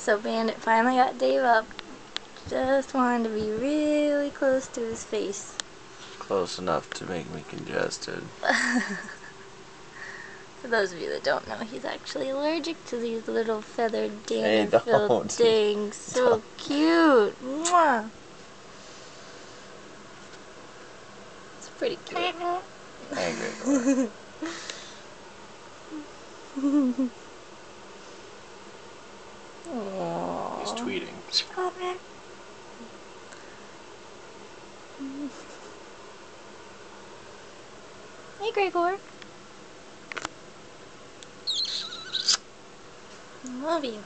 So Bandit finally got Dave up. Just wanted to be really close to his face. Close enough to make me congested. For those of you that don't know, he's actually allergic to these little feathered don't. things. So cute. Mwah. It's pretty cute. Gregor. Aww. He's tweeting. Hey, Gregor. Love you.